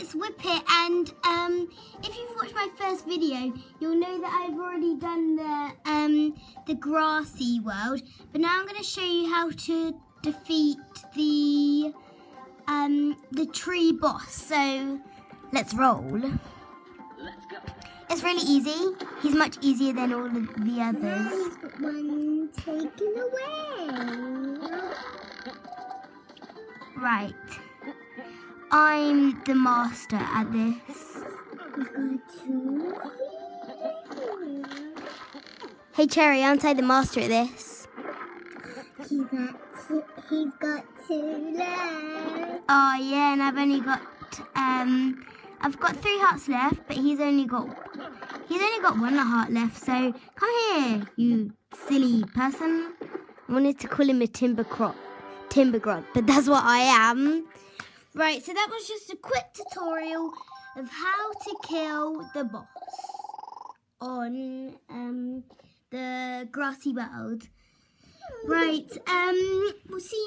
it's Whippet and um, if you've watched my first video, you'll know that I've already done the um, the grassy world. But now I'm going to show you how to defeat the um, the tree boss. So let's roll. Let's go. It's really easy. He's much easier than all of the others. One taken away. Right. I'm the master at this. We've got two. Hey Cherry, aren't I the master at this? He's got two. He's got two left. Oh yeah, and I've only got um I've got three hearts left, but he's only got he's only got one heart left, so come here, you silly person. I wanted to call him a timber crop timber grot, but that's what I am. Right, so that was just a quick tutorial of how to kill the boss on um the grassy world. Right, um, we'll see